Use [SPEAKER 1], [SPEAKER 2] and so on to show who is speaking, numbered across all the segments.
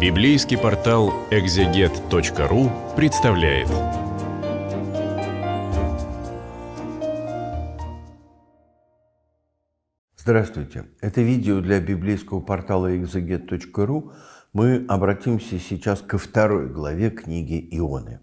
[SPEAKER 1] Библейский портал экзегет.ру представляет.
[SPEAKER 2] Здравствуйте. Это видео для библейского портала exeget.ru. Мы обратимся сейчас ко второй главе книги Ионы.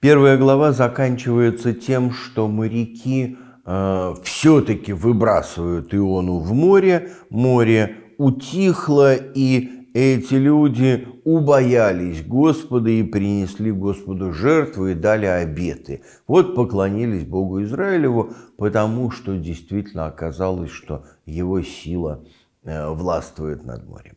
[SPEAKER 2] Первая глава заканчивается тем, что моряки э, все-таки выбрасывают Иону в море, море утихло, и эти люди убоялись Господа и принесли Господу жертву и дали обеты. Вот поклонились Богу Израилеву, потому что действительно оказалось, что его сила э, властвует над морем.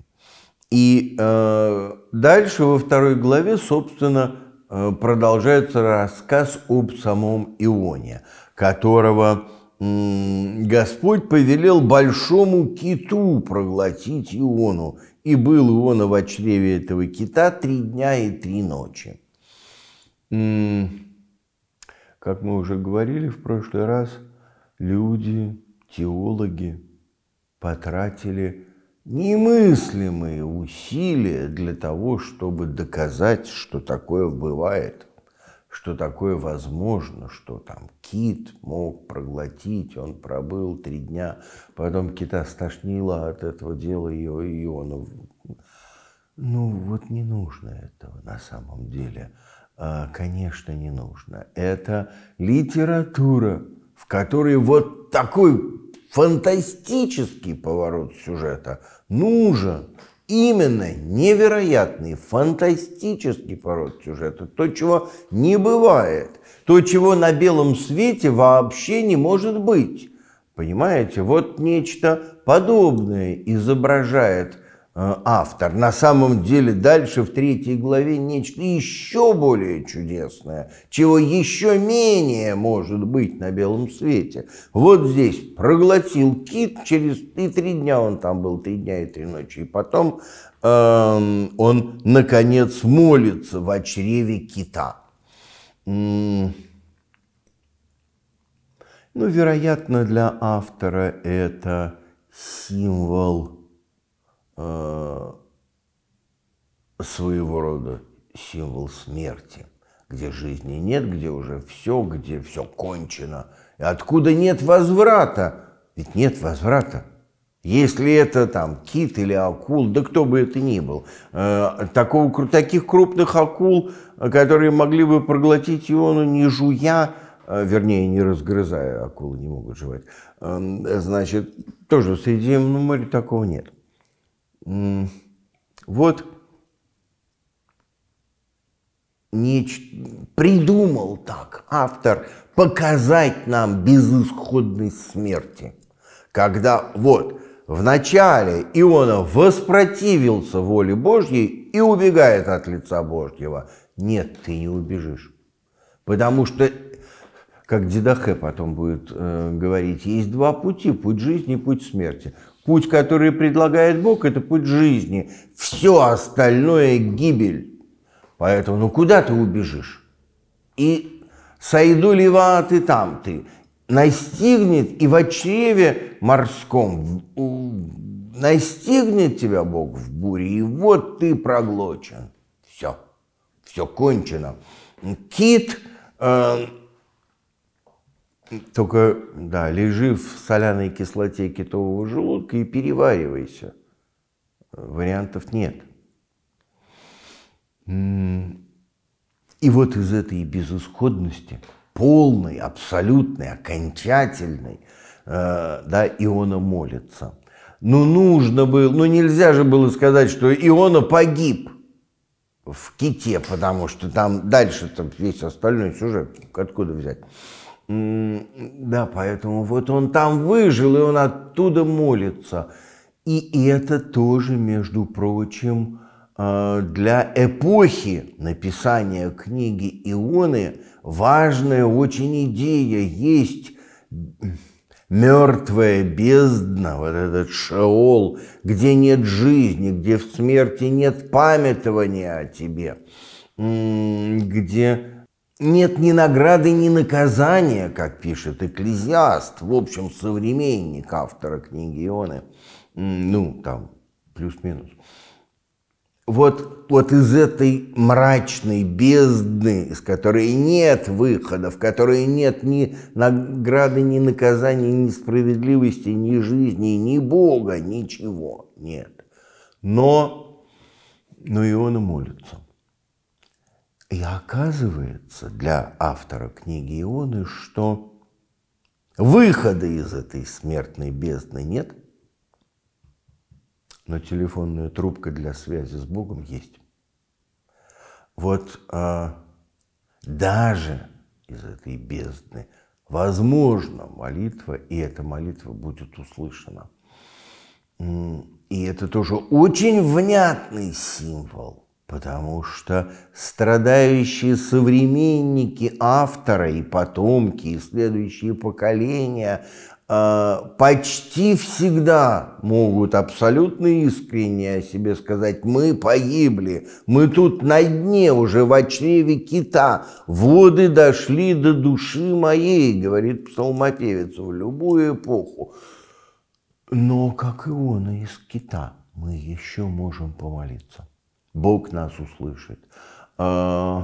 [SPEAKER 2] И э, дальше во второй главе, собственно, э, продолжается рассказ об самом Ионе, которого Господь повелел большому киту проглотить Иону, и был Иона в чреве этого кита три дня и три ночи. Как мы уже говорили в прошлый раз, люди, теологи потратили немыслимые усилия для того, чтобы доказать, что такое бывает что такое возможно, что там кит мог проглотить, он пробыл три дня, потом кита стошнило от этого дела ее и он... Ну, вот не нужно этого на самом деле. А, конечно, не нужно. Это литература, в которой вот такой фантастический поворот сюжета нужен именно невероятный, фантастический поворот сюжета, то, чего не бывает, то, чего на белом свете вообще не может быть. Понимаете, вот нечто подобное изображает автор. На самом деле дальше в третьей главе нечто еще более чудесное, чего еще менее может быть на белом свете. Вот здесь проглотил кит, через и три дня он там был, три дня и три ночи, и потом э, он, наконец, молится в чреве кита. Ну, вероятно, для автора это символ Э, своего рода символ смерти, где жизни нет, где уже все, где все кончено, и откуда нет возврата. Ведь нет возврата. Если это там кит или акул, да кто бы это ни был, э, такого, таких крупных акул, которые могли бы проглотить иону, не жуя, э, вернее, не разгрызая, акулы не могут жевать, э, значит, тоже в Средиземном море такого нет вот не придумал так автор показать нам безысходность смерти. Когда вот в начале Иона воспротивился воле Божьей и убегает от лица Божьего. Нет, ты не убежишь. Потому что, как Дидахе потом будет э, говорить, есть два пути, путь жизни и путь смерти. Путь, который предлагает Бог, это путь жизни. Все остальное – гибель. Поэтому, ну куда ты убежишь? И сойду ли ты там ты, настигнет и в чреве морском настигнет тебя Бог в буре, и вот ты проглочен. Все, все кончено. Кит э, только, да, лежи в соляной кислоте китового желудка и переваривайся. Вариантов нет. И вот из этой безысходности, полной, абсолютной, окончательной, э, да, Иона молится. Ну, нужно было, ну, нельзя же было сказать, что Иона погиб в ките, потому что там дальше-то весь остальной сюжет, откуда взять. Да, поэтому вот он там выжил, и он оттуда молится. И это тоже, между прочим, а, для эпохи написания книги Ионы важная очень идея. Есть мертвая бездна, вот этот шеол, где нет жизни, где в смерти нет памятования о тебе, где нет ни награды, ни наказания, как пишет Экклезиаст, в общем, современник автора книги Ионы, ну, там, плюс-минус. вот, вот из этой мрачной бездны, из которой нет выхода, в которой нет ни награды, ни наказания, ни справедливости, ни жизни, ни Бога, ничего нет. Но, но Иона молится. И оказывается для автора книги Ионы, что выхода из этой смертной бездны нет – но телефонная трубка для связи с Богом есть. Вот а, даже из этой бездны возможно молитва, и эта молитва будет услышана. И это тоже очень внятный символ, потому что страдающие современники автора и потомки, и следующие поколения, Э, почти всегда могут абсолютно искренне о себе сказать, мы погибли, мы тут на дне уже в чреве кита, воды дошли до души моей, говорит псалмопевец в любую эпоху. Но, как и он из кита, мы еще можем помолиться. Бог нас услышит. Э,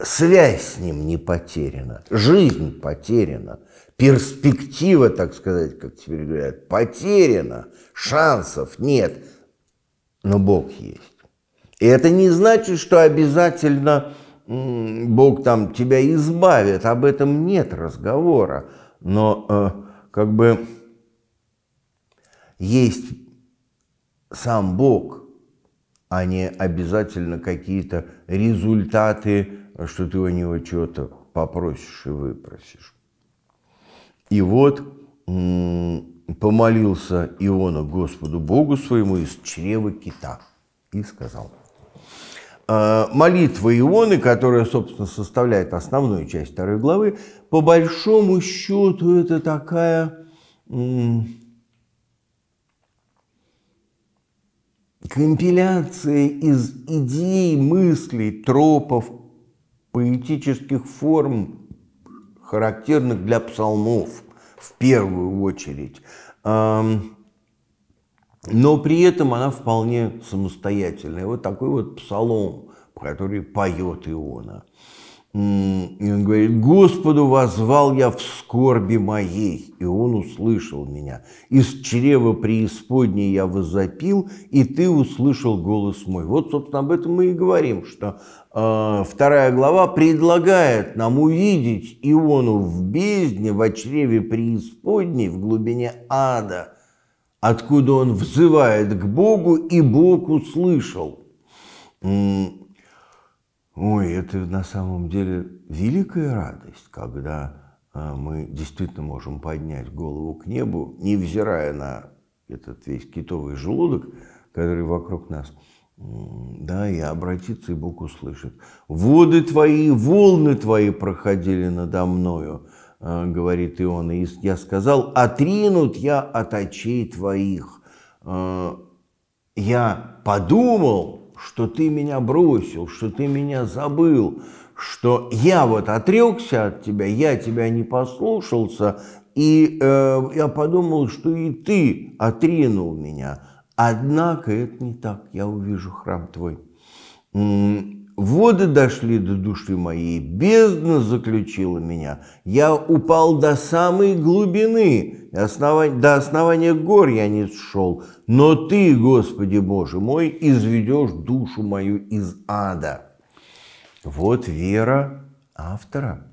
[SPEAKER 2] связь с ним не потеряна, жизнь потеряна перспектива, так сказать, как теперь говорят, потеряна, шансов нет, но Бог есть. И это не значит, что обязательно Бог там тебя избавит, об этом нет разговора, но э, как бы есть сам Бог, а не обязательно какие-то результаты, что ты у него чего-то попросишь и выпросишь. И вот помолился Иона Господу Богу своему из чрева кита и сказал. «А, молитва Ионы, которая, собственно, составляет основную часть второй главы, по большому счету это такая компиляция из идей, мыслей, тропов, поэтических форм, характерных для псалмов в первую очередь. Но при этом она вполне самостоятельная. Вот такой вот псалом, который поет Иона. И он говорит, Господу возвал я в скорби моей, и он услышал меня. Из чрева преисподней я возопил, и ты услышал голос мой. Вот, собственно, об этом мы и говорим, что э, вторая глава предлагает нам увидеть Иону в бездне, в чреве преисподней, в глубине ада, откуда он взывает к Богу, и Бог услышал. Ой, это на самом деле великая радость, когда а, мы действительно можем поднять голову к небу, невзирая на этот весь китовый желудок, который вокруг нас, да, и обратиться, и Бог услышит. «Воды твои, волны твои проходили надо мною», а, говорит Иона. И я сказал, «Отринут я от очей твоих». А, я подумал, что ты меня бросил, что ты меня забыл, что я вот отрекся от тебя, я тебя не послушался, и э, я подумал, что и ты отринул меня. Однако это не так, я увижу храм твой. Воды дошли до души моей, бездна заключила меня. Я упал до самой глубины, до основания гор я не сшел. Но Ты, Господи Боже мой, изведешь душу мою из ада. Вот вера автора.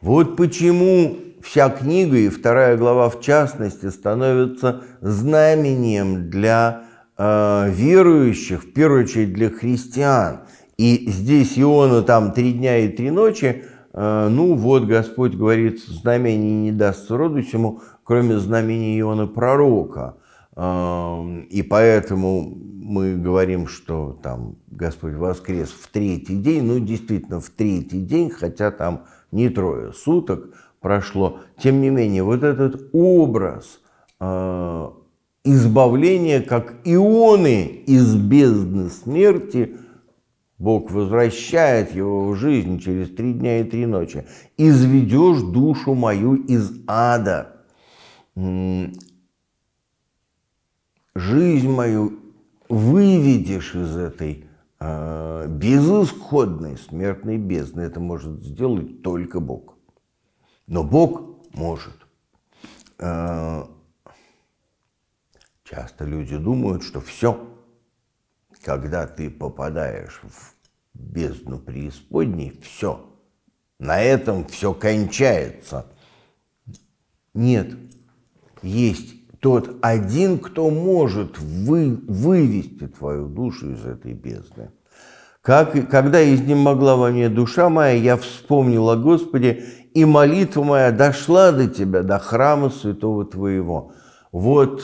[SPEAKER 2] Вот почему вся книга и вторая глава в частности становятся знамением для э, верующих, в первую очередь для христиан – и здесь Иона там три дня и три ночи, э, ну вот Господь говорит, знамений не даст роду сему, кроме знамения Иона пророка. Эм, и поэтому мы говорим, что там Господь воскрес в третий день, ну действительно в третий день, хотя там не трое суток прошло. Тем не менее, вот этот образ э, избавления, как ионы из бездны смерти – Бог возвращает его в жизнь через три дня и три ночи. «Изведешь душу мою из ада». Жизнь мою выведешь из этой э, безысходной смертной бездны. Это может сделать только Бог. Но Бог может. Э, часто люди думают, что все, когда ты попадаешь в бездну преисподней, все, на этом все кончается. Нет, есть тот один, кто может вы, вывести твою душу из этой бездны. Как, когда изнемогла во мне душа моя, я вспомнил о Господе, и молитва моя дошла до тебя, до храма святого твоего. Вот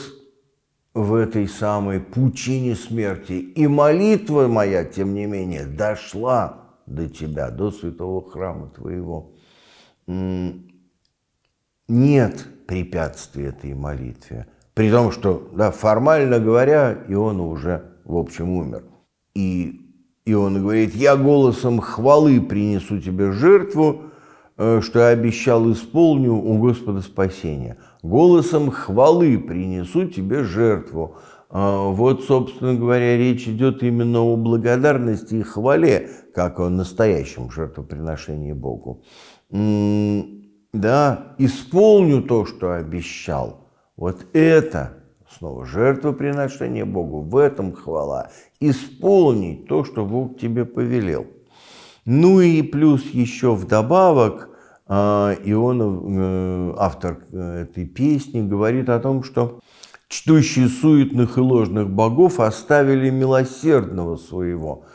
[SPEAKER 2] в этой самой пучине смерти. И молитва моя, тем не менее, дошла до тебя, до святого храма твоего. Нет препятствий этой молитве. При том, что, да, формально говоря, Иона уже, в общем, умер. И Иона говорит, я голосом хвалы принесу тебе жертву, э, что я обещал исполню у Господа спасения. Голосом хвалы принесу тебе жертву. А, вот, собственно говоря, речь идет именно о благодарности и хвале, как о настоящем жертвоприношении Богу. Да, исполню то, что обещал. Вот это снова жертвоприношение Богу, в этом хвала. Исполнить то, что Бог тебе повелел. Ну и плюс еще вдобавок, а, Ионов, э, автор э, этой песни, говорит о том, что чтущие суетных и ложных богов оставили милосердного своего.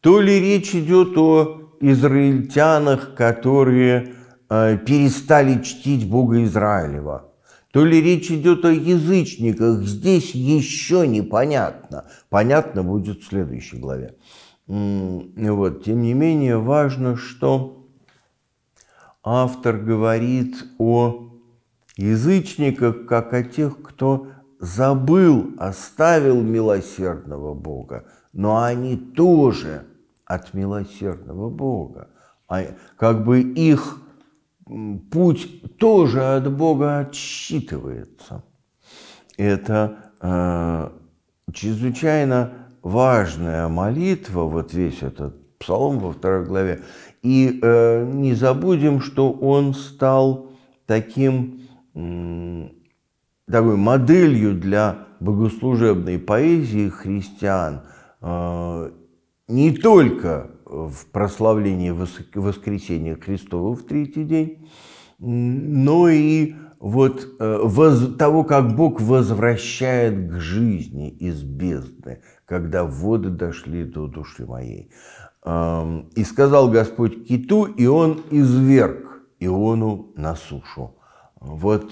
[SPEAKER 2] То ли речь идет о израильтянах, которые э, перестали чтить Бога Израилева, то ли речь идет о язычниках, здесь еще непонятно. Понятно будет в следующей главе. Вот. Тем не менее, важно, что автор говорит о язычниках, как о тех, кто забыл, оставил милосердного Бога, но они тоже от милосердного Бога. А как бы их путь тоже от Бога отсчитывается. Это э, чрезвычайно важная молитва, вот весь этот псалом во второй главе. И э, не забудем, что он стал таким, э, такой моделью для богослужебной поэзии христиан э, не только в прославлении воскресения Христова в третий день, но и вот э, воз, того, как Бог возвращает к жизни из бездны, когда воды дошли до души моей. И сказал Господь киту, и он изверг Иону на сушу. Вот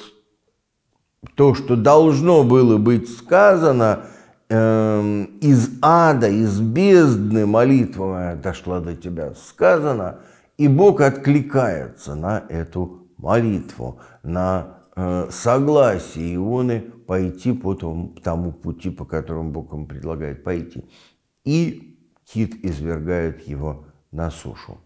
[SPEAKER 2] то, что должно было быть сказано – Эм, из ада, из бездны молитва дошла до тебя, сказано, и Бог откликается на эту молитву, на э, согласие Ионы пойти по тому, тому пути, по которому Бог ему предлагает пойти. И кит извергает его на сушу.